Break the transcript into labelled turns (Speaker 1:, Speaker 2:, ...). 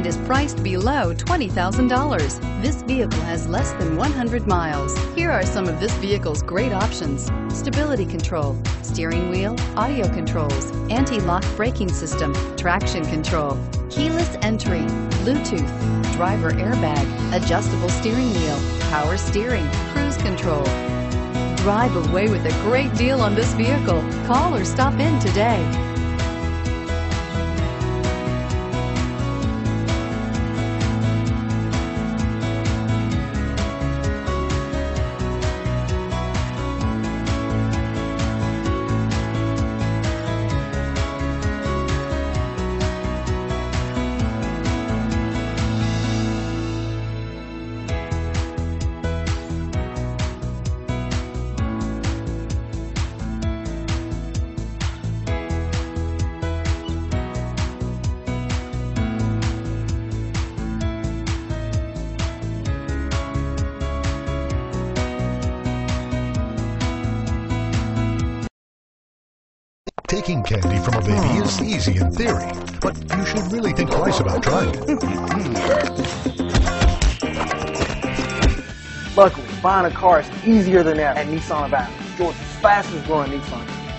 Speaker 1: and is priced below $20,000. This vehicle has less than 100 miles. Here are some of this vehicle's great options. Stability control, steering wheel, audio controls, anti-lock braking system, traction control, keyless entry, Bluetooth, driver airbag, adjustable steering wheel, power steering, cruise control. Drive away with a great deal on this vehicle. Call or stop in today.
Speaker 2: Taking candy from a baby is hmm. easy in theory, but you should really think twice about trying it.
Speaker 3: Luckily, buying a car is easier than ever at Nissan of Athens, Georgia's fastest growing Nissan.